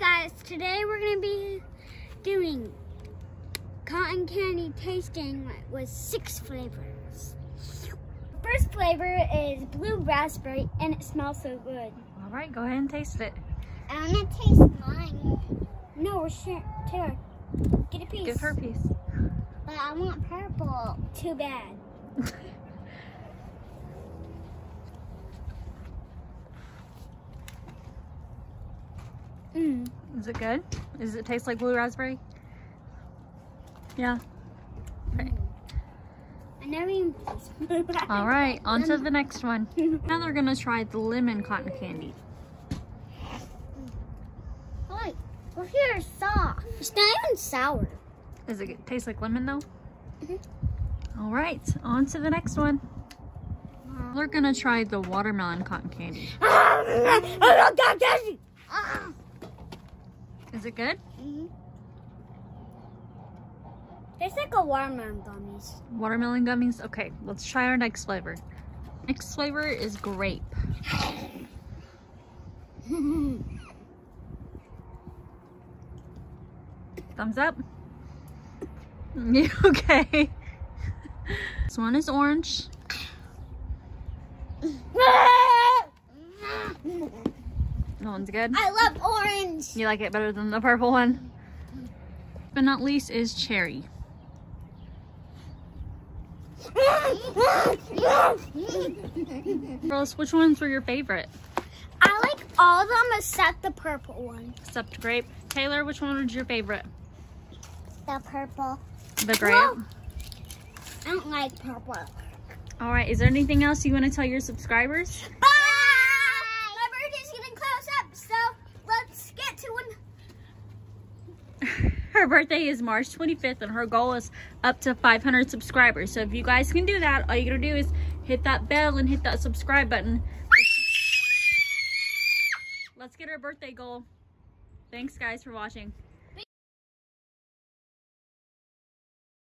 guys, today we're gonna be doing cotton candy tasting with six flavors. First flavor is blue raspberry and it smells so good. All right, go ahead and taste it. I wanna taste mine. No, we're sharing. Taylor, get a piece. Give her a piece. But I want purple. Too bad. Mmm. Is it good? Does it taste like blue raspberry? Yeah. Okay. I never even All right, on to the next one. Now they're gonna try the lemon cotton candy. Mm. Wait, well here is soft. It's not even sour. Does it taste like lemon though? Mhm. All right, on to the next one. We're gonna try the watermelon cotton candy. Ah, Is it good? Mhm. Tastes like a watermelon gummies. Watermelon gummies? Okay, let's try our next flavor. Next flavor is grape. Thumbs up? You okay? This one is orange. One's good. I love orange. You like it better than the purple one? But not least is cherry. Rose, which ones were your favorite? I like all of them except the purple one. Except grape. Taylor, which one was your favorite? The purple. The grape. I don't like purple. All right, is there anything else you want to tell your subscribers? Bye! My birthday's getting close up, so let's get to one. Her birthday is March 25th and her goal is up to 500 subscribers. So if you guys can do that, all you gotta do is hit that bell and hit that subscribe button. Let's get her birthday goal. Thanks guys for watching.